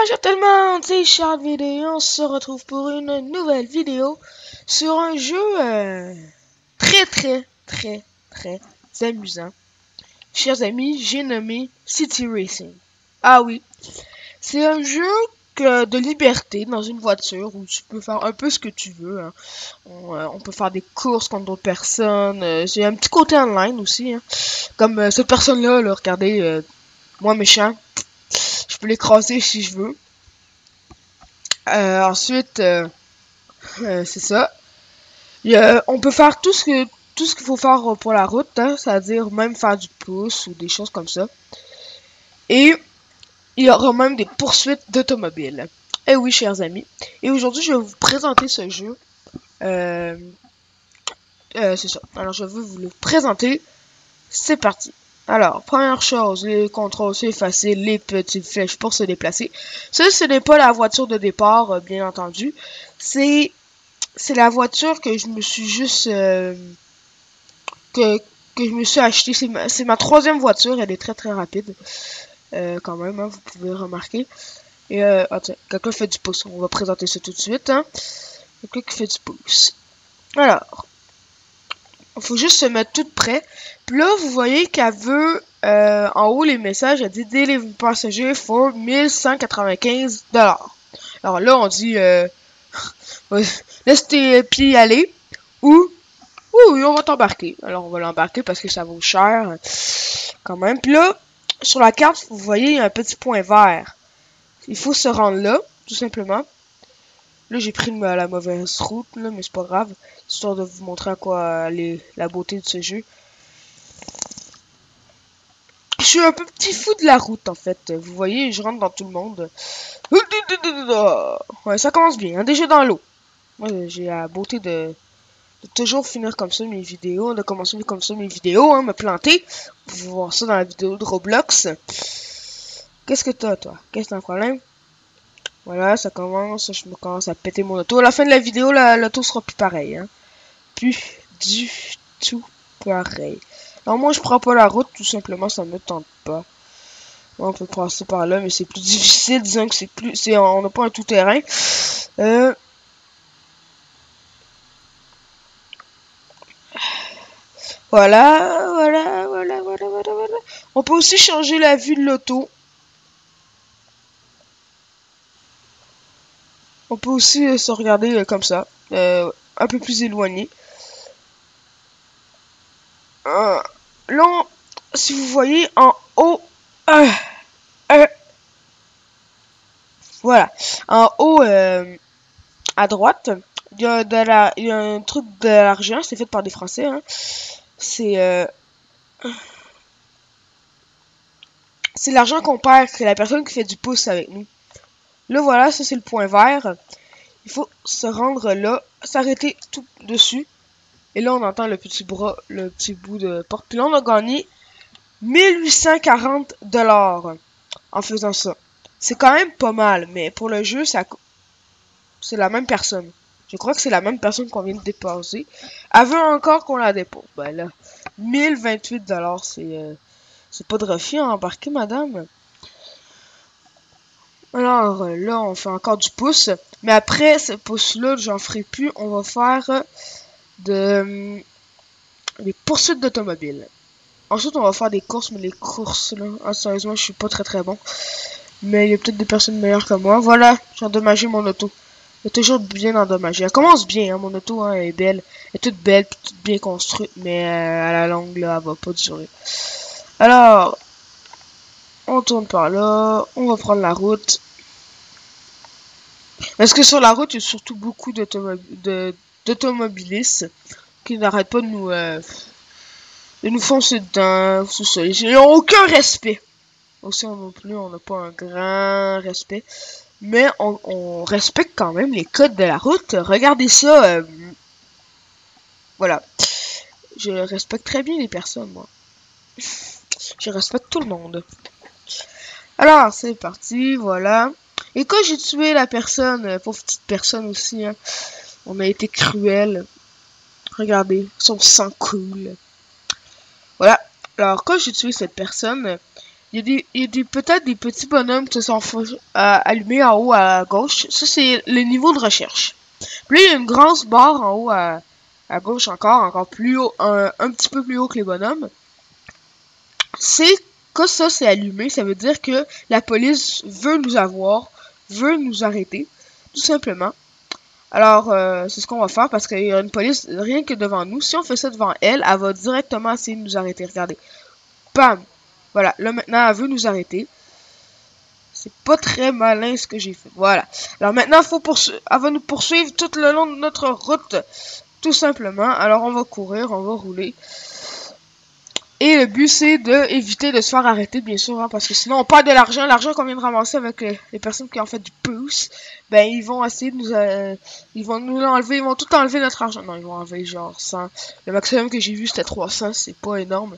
Bonjour tout le monde, c'est Charles Vidéo, on se retrouve pour une nouvelle vidéo sur un jeu euh, très très très très amusant. Chers amis, j'ai nommé City Racing. Ah oui, c'est un jeu de liberté dans une voiture où tu peux faire un peu ce que tu veux. Hein. Euh, on, peut faire des courses contre d'autres personnes. Euh, j'ai un petit côté online aussi. Hein. Comme cette personne-là, là, regardez, moi méchant, peux l'écraser si je veux. Euh, ensuite, euh, euh, c'est ça. on peut faire tout ce que tout ce qu'il faut faire pour la route, hein, c'est-à-dire même faire du pouce ou des choses comme ça. Et il y aura même des poursuites d'automobiles. Eh oui, chers amis. Et aujourd'hui, je vais vous présenter ce jeu. c'est ça. Alors, je vais vous le présenter. C'est parti. Alors, première chose, les contrôles, c'est facile, les petites flèches pour se déplacer. Ça, ce n'est pas la voiture de départ, euh, bien entendu. C'est c'est la voiture que je me suis juste... Euh, que, je me suis acheté. C'est ma, troisième voiture, elle est très très rapide. Euh, quand même, hein, vous pouvez remarquer. Et, euh, attends, quelqu'un fait du pouce. On va présenter ça tout de suite. Hein. Quelqu'un qui fait du pouce. Alors, faut juste se mettre tout près. Puis là, vous voyez qu'elle veut, euh, en haut, les messages, elle dit Deliver passager for 1195 Alors là, on dit, euh, laisse tes pieds aller. Ou, oui, on va t'embarquer. Alors, on va l'embarquer parce que ça vaut cher. Quand même. Puis là, sur la carte, vous voyez, il y a un petit point vert. Il faut se rendre là, tout simplement. Là, j'ai pris la mauvaise route, là, mais c'est pas grave. Histoire de vous montrer à quoi les, la beauté de ce jeu. Je suis un peu petit fou de la route, en fait. Vous voyez, je rentre dans tout le monde. Ouais, ça commence bien. Hein, déjà dans l'eau. Moi, j'ai la beauté de, de, toujours finir comme ça mes vidéos. De commencer comme ça mes vidéos, hein, me planter. Vous pouvez voir ça dans la vidéo de Roblox. Qu'est-ce que t'as, toi? Qu'est-ce que t'as un problème? Voilà, ça commence, je me commence à péter mon auto. À la fin de la vidéo, l'auto sera plus pareil. Hein. Plus du tout pareil. Alors moi, je prends pas la route, tout simplement, ça me tente pas. On peut passer par là, mais c'est plus difficile, disons que c'est plus... c'est On n'a pas un tout-terrain. Euh... Voilà, voilà, voilà, voilà, voilà, voilà. On peut aussi changer la vue de l'auto. On peut aussi euh, se regarder euh, comme ça, euh, un peu plus éloigné. là, si vous voyez en haut, voilà, en haut à droite, il y a un truc de l'argent, c'est fait par des Français. Hein. C'est c'est l'argent qu'on perd, c'est la personne qui fait du pouce avec nous. Là, voilà, ça c'est le point vert. Il faut se rendre là, s'arrêter tout dessus. Et là, on entend le petit bras, le petit bout de porte. Puis là, on a gagné 1840 dollars en faisant ça. C'est quand même pas mal, mais pour le jeu, ça c'est la même personne. Je crois que c'est la même personne qu'on vient de déposer. Elle encore qu'on la dépose. Ben là, 1028 dollars, c'est euh, c'est pas de refus à embarquer, madame. Alors euh, là, on fait encore du pouce. Mais après ce pouce-là, j'en ferai plus. On va faire de euh, des poursuites d'automobile. Ensuite, on va faire des courses, mais les courses, là, ah, sérieusement, je suis pas très très bon. Mais il y a peut-être des personnes meilleures que moi. Voilà, j'ai endommagé mon auto. Elle est toujours bien endommagée. Elle commence bien, hein, mon auto, hein, elle est belle. Elle est toute belle, toute bien construite, mais euh, à la longue, là, elle va pas durer. Alors, on tourne par là, on va prendre la route. Parce que sur la route, il y a surtout beaucoup d'automobilistes qui n'arrêtent pas de nous, euh, de nous foncer dedans, ça. Ils n'ont aucun respect. Aussi, non plus, on n'a pas un grand respect. Mais on, respecte quand même les codes de la route. Regardez ça. Euh, voilà. Je respecte très bien les personnes, moi. Je respecte tout le monde. Alors, c'est parti, voilà. Et quand j'ai tué la personne, euh, pauvre petite personne aussi, hein, on a été cruel. Regardez, son sang coule. Voilà. Alors, quand j'ai tué cette personne, Il y a peut-être des petits bonhommes qui se sont allumés en haut à gauche. Ça, c'est le niveau de recherche. Puis il y a une grosse barre en haut à, à gauche encore, encore plus haut, un, un petit peu plus haut que les bonhommes. C'est que ça c'est allumé, ça veut dire que la police veut nous avoir, veut nous arrêter, tout simplement. Alors, euh, c'est ce qu'on va faire parce qu'il y a une police rien que devant nous. Si on fait ça devant elle, elle va directement essayer de nous arrêter. Regardez. Bam! Voilà. Là, maintenant, elle veut nous arrêter. C'est pas très malin ce que j'ai fait. Voilà. Alors maintenant, faut elle va nous poursuivre tout le long de notre route. Tout simplement. Alors, on va courir, on va rouler. Et le but, c'est d'éviter de se faire arrêter, bien sûr, hein, parce que sinon, on perd de l'argent. L'argent qu'on vient de ramasser avec les, personnes qui ont fait du pouce, ben, ils vont essayer de nous... Euh, ils vont nous l'enlever, ils vont tout enlever notre argent. Non, ils vont enlever genre 100. Le maximum que j'ai vu, c'était 300, c'est pas énorme.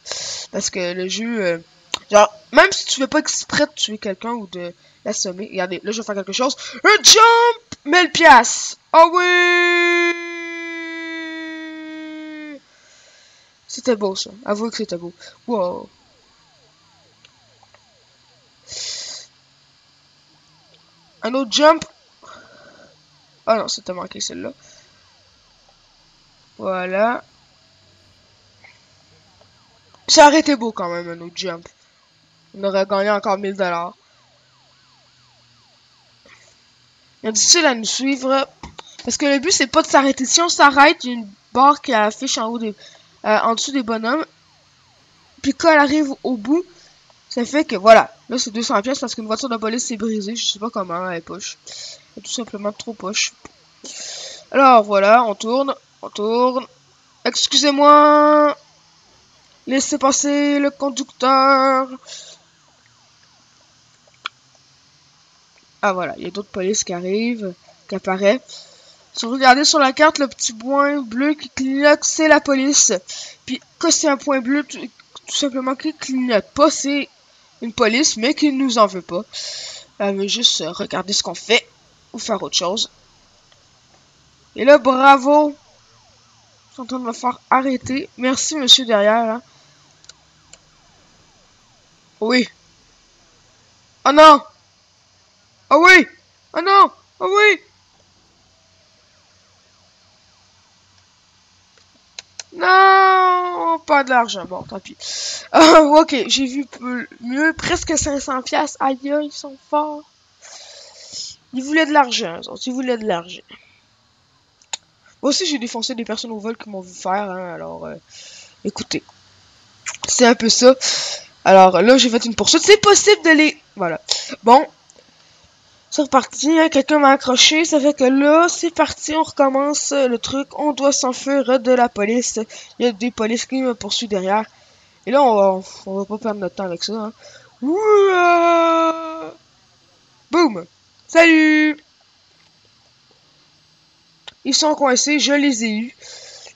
Parce que le jeu... Euh, genre, même si tu veux pas exprès de tuer quelqu'un ou de l'assommer, regardez, là, je vais faire quelque chose. Un jump 1000 pièces Oh oui C'était beau ça. Avouez que c'était beau. Wow. Un autre jump. Ah non, c'était manqué celle-là. Voilà. Ça aurait été beau quand même, un autre jump. On aurait gagné encore 1000 dollars. Difficile à nous suivre? Parce que le but, c'est pas de s'arrêter. Si on s'arrête, il y a une barre qui affiche en haut des, euh, en dessous des bonhommes. Puis quand elle arrive au bout, ça fait que voilà. Là, c'est 200 pièces parce qu'une voiture de police s'est brisée. Je sais pas comment, elle est poche. Elle est tout simplement trop poche. Alors voilà, on tourne, on tourne. Excusez-moi. Laissez passer le conducteur. Ah voilà, il y a d'autres polices qui arrivent, qui apparaissent. Si vous regardez sur la carte, le petit point bleu qui clignote, c'est la police. Puis que c'est un point bleu, tout, simplement qui clignote pas, c'est une police, mais qui nous en veut pas. Elle veut juste regarder ce qu'on fait ou faire autre chose. Et là, bravo. Je suis en train de me faire arrêter. Merci, monsieur, derrière. Oui. Oh non. Oh oui. Oh non. Oh oui. Non, pas de l'argent. Bon, tant pis. Euh, ok, j'ai vu mieux. Presque 500 pièces. Aïe, ils sont forts. Ils voulaient de l'argent, ils voulaient de l'argent. Moi aussi, j'ai défoncé des personnes au vol qui m'ont vu faire, hein, alors, euh, écoutez. C'est un peu ça. Alors, là, j'ai fait une poursuite. C'est possible de les... Voilà. Bon, c'est reparti, hein, quelqu'un m'a accroché, ça fait que là, c'est parti, on recommence le truc, on doit s'enfuir de la police. Il y a des polices qui me poursuivent derrière. Et là, on va, on va pas perdre notre temps avec ça. Hein. Boum! Salut! Ils sont coincés, je les ai eus.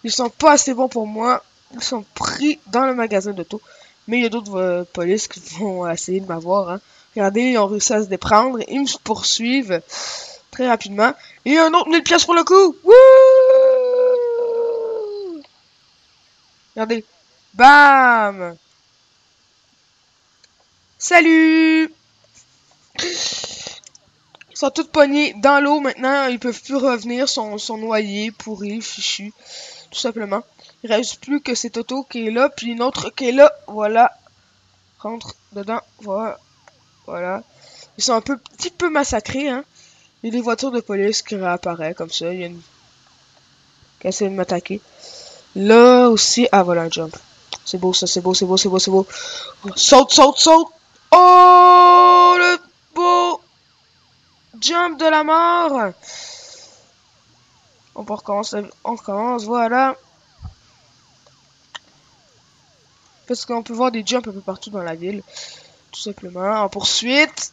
Ils sont pas assez bons pour moi. Ils sont pris dans le magasin d'auto. Mais il y a d'autres euh, polices qui vont essayer de m'avoir. Hein. Regardez, ils ont réussi à se déprendre. Ils me poursuivent très rapidement. Et un autre 1000 pièces pour le coup. Wouh! Regardez. Bam! Salut! Ils sont tous pognés dans l'eau maintenant. Ils peuvent plus revenir. Sont, sont noyés, pourris, fichus. Tout simplement. Il reste plus que cette auto qui est là. Puis une autre qui est là. Voilà. Rentre dedans. Voilà. Voilà. Ils sont un peu, petit peu massacrés, hein. Il y a des voitures de police qui réapparaissent comme ça. Il y a une qui essaie de m'attaquer. Là aussi. Ah, voilà un jump. C'est beau, ça, c'est beau, c'est beau, c'est beau, c'est beau. saute, saute, saute. Oh, le beau jump de la mort. On peut recommencer. On recommence, voilà. Parce qu'on peut voir des jumps un peu partout dans la ville tout simplement. En poursuite.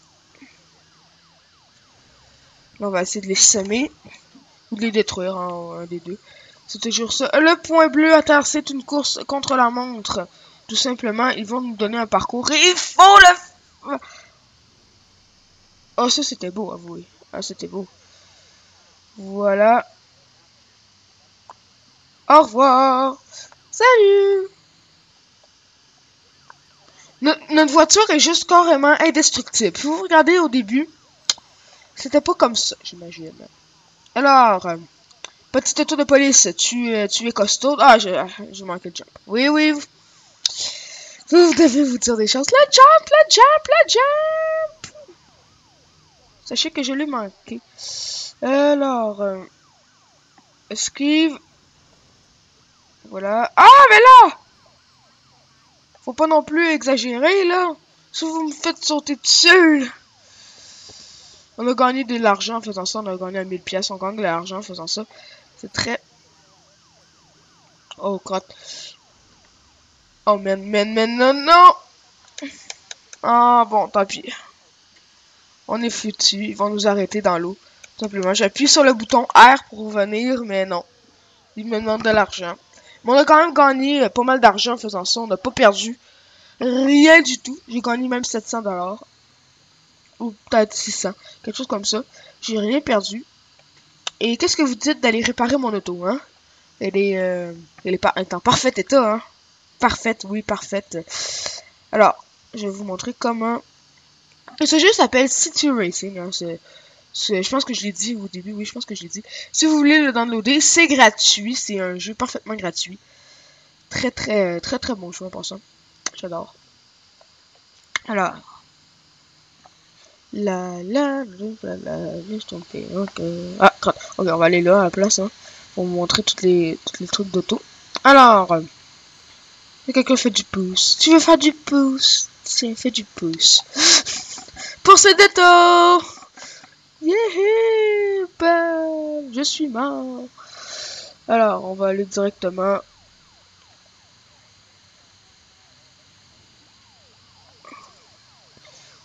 on va essayer de les semer. Ou de les détruire, hein, un des deux. C'est toujours ça. Le point bleu à terre, c'est une course contre la montre. Tout simplement, ils vont nous donner un parcours et il faut le... Oh, ça c'était beau, avouez. Ah, c'était beau. Voilà. Au revoir. Salut notre voiture est juste carrément indestructible. Si vous regardez au début, c'était pas comme ça, j'imagine. Alors, euh, petite auto de police, tu, euh, tu es costaud. Ah, j'ai manqué le jump. Oui, oui. Vous, vous devez vous dire des choses. Le jump, le jump, le jump. Sachez que je l'ai manqué. Alors, euh, esquive. Voilà. Ah, mais là Faut pas non plus exagérer, là. Si vous me faites sauter dessus, On a gagné de l'argent en faisant ça. On a gagné à 1000 pièces. On gagne de l'argent en faisant ça. C'est très... Oh, crotte. Oh, man, man, man, non, non Ah, bon, tant pis. On est foutu. Ils vont nous arrêter dans l'eau. Simplement, j'appuie sur le bouton R pour revenir, mais non. Ils me demandent de l'argent. Mais on a quand même gagné euh, pas mal d'argent en faisant ça. On n'a pas perdu rien du tout. J'ai gagné même 700 dollars. Ou peut-être 600. Quelque chose comme ça. J'ai rien perdu. Et qu'est-ce que vous dites d'aller réparer mon auto, hein? Elle est, euh, elle est, pas, en parfait état, hein? Parfaite, oui, parfaite. Alors, je vais vous montrer comment... Ce jeu s'appelle City Racing, hein? Je pense que je l'ai dit au début, oui, je pense que je l'ai dit. Si vous voulez le downloader, c'est gratuit. C'est un jeu parfaitement gratuit. Très, très, très, très bon jeu en ça. J'adore. Alors. La, la, la, la, ok. Ah, ok, on va aller là à la place, hein. Pour vous montrer toutes les, tous les trucs d'auto. Alors. Quelqu'un fait du pouce. Tu veux faire du pouce? Tiens, fais du pouce. Pour ce détour! Ben, je suis mort. Alors, on va aller directement.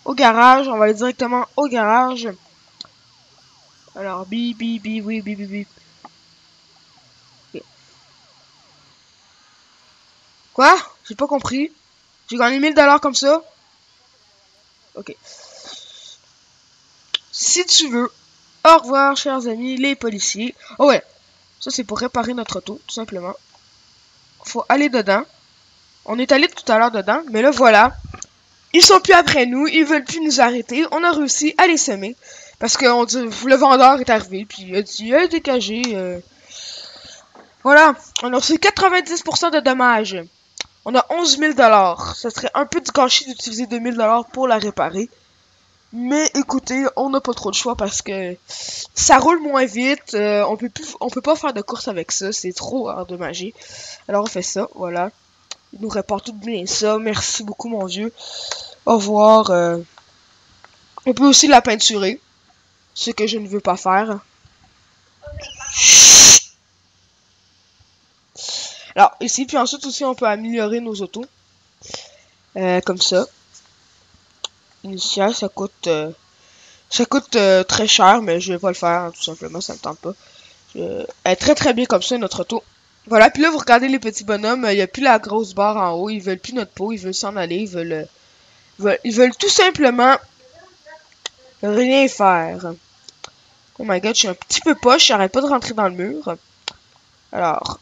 Au garage, on va aller directement au garage. Alors, bip, bip, bip, oui, bip, bip, bip. Quoi? J'ai pas compris. J'ai gagné 1000 dollars comme ça? Ok si tu veux. Au revoir, chers amis, les policiers. Oh ouais, ça c'est pour réparer notre auto, tout simplement. Faut aller dedans. On est allé tout à l'heure dedans, mais là voilà. Ils sont plus après nous, ils veulent plus nous arrêter. On a réussi à les semer. Parce que le vendeur est arrivé, puis il a dit, hey, dégagé. Euh. Voilà, on a reçu 90% de dommages. On a 11 000 Ça serait un peu du gâchis d'utiliser 2 000 pour la réparer. Mais écoutez, on n'a pas trop de choix parce que ça roule moins vite. Euh, on peut peut pas faire de course avec ça. C'est trop endommagé. Alors on fait ça, voilà. Il nous répare tout bien ça. Merci beaucoup, mon vieux. Au revoir. Euh. On peut aussi la peinturer. Ce que je ne veux pas faire. Alors, ici, puis ensuite aussi, on peut améliorer nos autos. Euh, comme ça ça coûte euh, ça coûte euh, très cher, mais je vais pas le faire, hein, tout simplement, ça me tente pas. elle est très très bien comme ça, notre auto. Voilà, puis là, vous regardez les petits bonhommes, il n'y a plus la grosse barre en haut, ils veulent plus notre peau, ils veulent s'en aller, ils veulent, ils veulent, tout simplement rien faire. Oh my god, je suis un petit peu poche, j'arrête pas de rentrer dans le mur. Alors,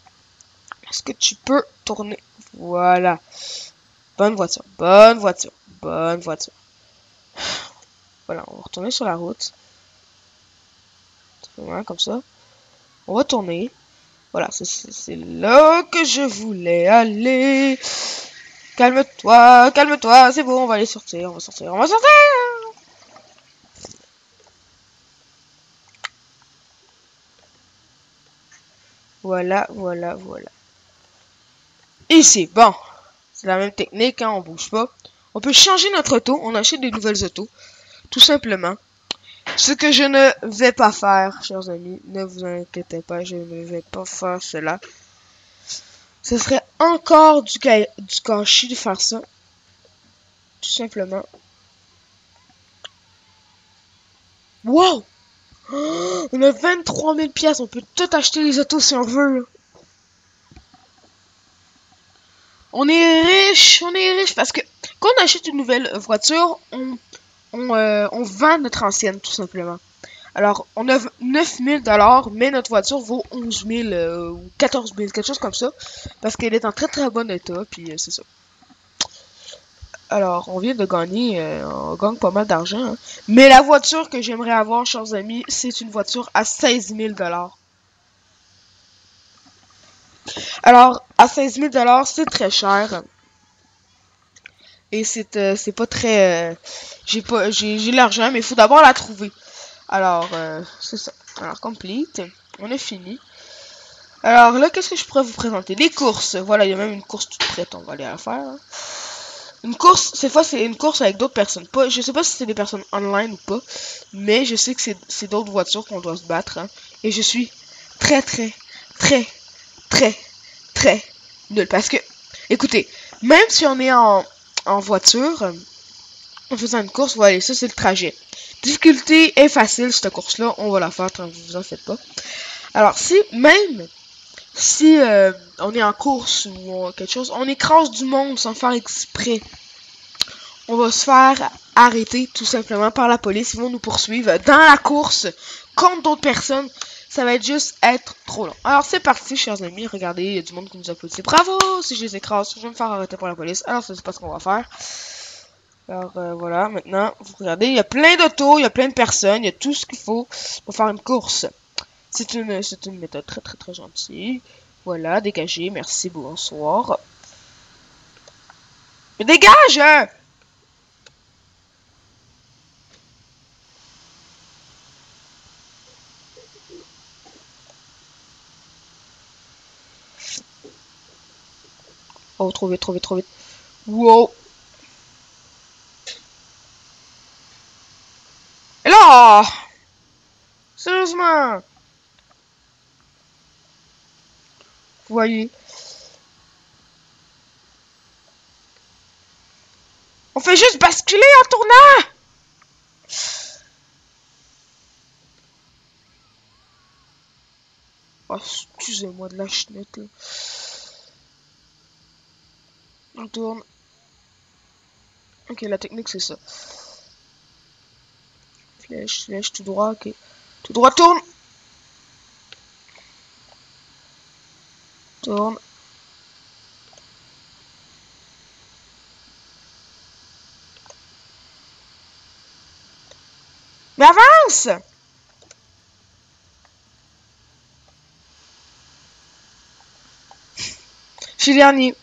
est-ce que tu peux tourner? Voilà. Bonne voiture, bonne voiture, bonne voiture. Voilà, on va retourner sur la route. Voilà, comme ça. On va tourner. Voilà, c'est là que je voulais aller. Calme-toi, calme-toi, c'est bon, on va aller sortir, on va sortir, on va sortir Voilà, voilà, voilà. Ici, bon. C'est la même technique, hein, on bouge pas. On peut changer notre auto, on achète des nouvelles autos. Tout simplement. Ce que je ne vais pas faire, chers amis, ne vous inquiétez pas, je ne vais pas faire cela. Ce serait encore du, du gâchis de faire ça. Tout simplement. Wow! on a 23 000 pièces, on peut tout acheter les autos si on veut. On est riche, on est riche parce que quand on achète une nouvelle voiture, on, euh, on, vend notre ancienne, tout simplement. Alors, on a 9000 dollars, mais notre voiture vaut 11 000 euh, ou 14 000, quelque chose comme ça. Parce qu'elle est en très très bon état, puis euh, c'est ça. Alors, on vient de gagner, on gagne pas mal d'argent. hein. Mais la voiture que j'aimerais avoir, chers amis, c'est une voiture à 16 000 Alors, à 16 000 c'est très cher. Et c'est euh, c'est pas très... euh, j'ai pas j'ai l'argent, mais il faut d'abord la trouver. Alors, euh, c'est ça. Alors, complete. On a fini. Alors là, qu'est-ce que je pourrais vous présenter? Des courses. Voilà, il y a même une course toute prête. On va aller la faire. hein. Une course, cette fois, c'est une course avec d'autres personnes. Pas, je sais pas si c'est des personnes online ou pas, mais je sais que c'est c'est d'autres voitures qu'on doit se battre. hein. Et je suis très, très, très, très, très nul. Parce que, écoutez, même si on est en, en voiture, en faisant une course, voilà, ça c'est le trajet. Difficulté est facile, cette course-là, on va la faire, vous en faites pas. Alors, si, même si euh, on est en course ou quelque chose, on écrase du monde sans faire exprès. On va se faire arrêter tout simplement par la police. Ils vont nous poursuivre dans la course contre d'autres personnes. Ça va être juste être trop long. Alors c'est parti, chers amis. Regardez, il y a du monde qui nous applaudit. Bravo! Si je les écrase, je vais me faire arrêter par la police. Alors c'est pas ce qu'on va faire. Alors euh, voilà, maintenant, vous regardez, il y a plein d'autos, il y a plein de personnes, il y a tout ce qu'il faut pour faire une course. C'est une, une méthode très très très gentille. Voilà, dégagez, merci, bonsoir. Mais dégage! Oh, trop vite, trop vite. Wow! Et là! Sérieusement! Vous voyez? On fait juste basculer en tournant! Oh, excusez-moi de la chenette, là. On tourne. Ok, la technique, c'est ça. Flèche, flèche, tout droit, ok. Tout droit, tourne! Tourne. Mais avance! Je suis dernier.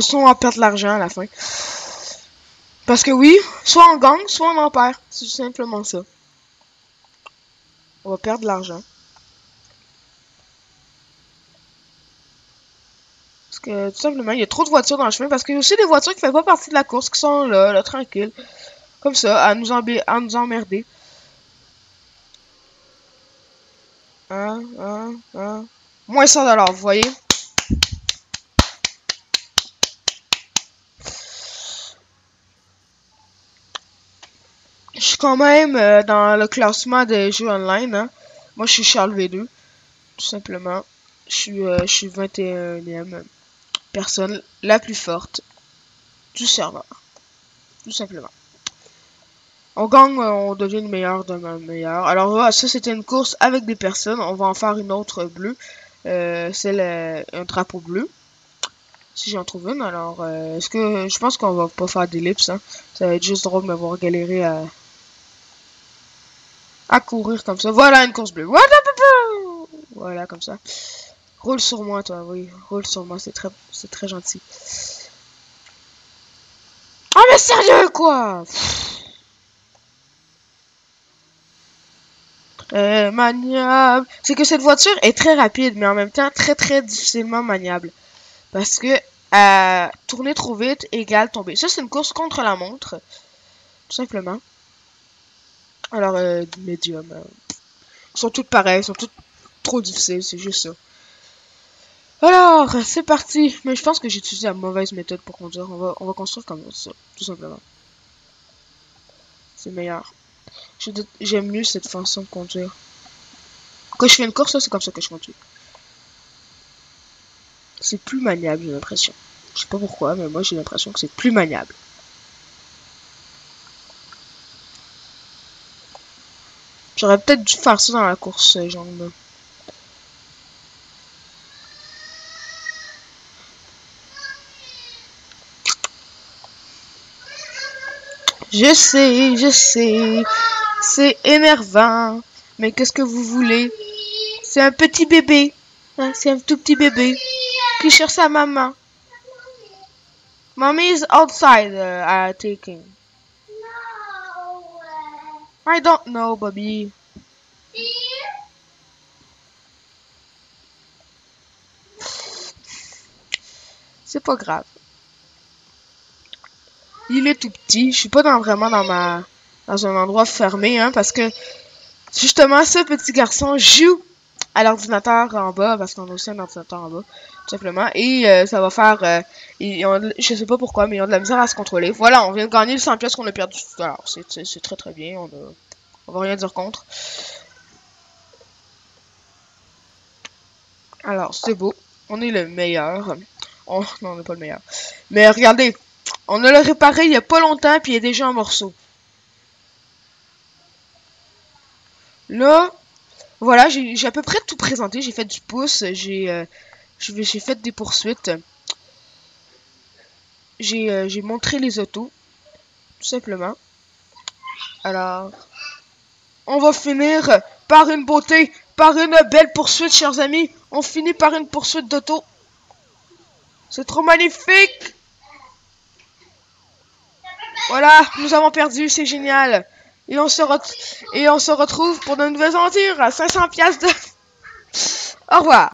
Soit on va perdre l'argent à la fin. Parce que oui, soit on gagne, soit on en perd. C'est simplement ça. On va perdre de l'argent. Parce que tout simplement, il y a trop de voitures dans le chemin. Parce qu'il y a aussi des voitures qui ne font pas partie de la course, qui sont là, là, tranquilles. Comme ça, à nous, à nous emmerder. Hein, hein, hein. Moins 100$, vous voyez? Je suis quand même euh, dans le classement des jeux online. Hein. Moi, je suis Charles V2, tout simplement. Je suis, euh, je suis 21e personne la plus forte du serveur. Tout simplement. On gagne, euh, on devient le meilleur de meilleur. Alors voilà, ça c'était une course avec des personnes. On va en faire une autre bleue. Euh, c'est un drapeau bleu. Si j'en trouve une, alors est-ce que je pense qu'on va pas faire d'ellipse, hein. Ça va être juste drôle de me voir galérer à à courir comme ça. Voilà une course bleue. Voilà comme ça. Roule sur moi, toi. Oui, roule sur moi. C'est très, c'est très gentil. Ah mais sérieux quoi? Très maniable. C'est que cette voiture est très rapide, mais en même temps très très difficilement maniable. Parce que euh, tourner trop vite égale tomber. Ça c'est une course contre la montre, tout simplement. Alors euh, médium. euh, sont toutes pareilles, ils sont toutes trop difficiles, c'est juste ça. Alors, c'est parti. Mais je pense que j'ai utilisé la mauvaise méthode pour conduire. On va, on va construire comme ça, tout simplement. C'est meilleur. J'aime mieux cette façon de conduire. Quand je fais une course, c'est comme ça que je conduis. c'est plus maniable, j'ai l'impression. Je sais pas pourquoi, mais moi j'ai l'impression que c'est plus maniable. J'aurais peut-être dû faire ça dans la course, genre. Je sais, je sais, c'est énervant, mais qu'est-ce que vous voulez? C'est un petit bébé, hein, c'est un tout petit bébé qui cherche sa maman. Mommy is outside, uh, taking. I don't know, Bobby. C'est pas grave. Il est tout petit. Je suis pas vraiment dans ma dans un endroit fermé, hein, parce que justement, ce petit garçon joue à l'ordinateur en bas, parce qu'on a aussi un ordinateur en bas, tout simplement, et euh, ça va faire, euh, je sais pas pourquoi, mais ils ont de la misère à se contrôler. Voilà, on vient de gagner le 100 pièces qu'on a perdu tout à l'heure, c'est très très bien, on, a, on va rien dire contre. Alors, c'est beau, on est le meilleur. Oh, non, on n'est pas le meilleur. Mais regardez, on a le réparé il y a pas longtemps, puis il est déjà en morceaux. Là, voilà, j'ai à peu près tout présenté. J'ai fait du pouce, j'ai euh, fait des poursuites. Euh, j'ai montré les autos, tout simplement. Alors, on va finir par une beauté, par une belle poursuite, chers amis. On finit par une poursuite d'auto. C'est trop magnifique voilà, nous avons perdu, c'est génial. Et on, se et on se retrouve pour de nouvelles aventures à 500 pièces de... Au revoir.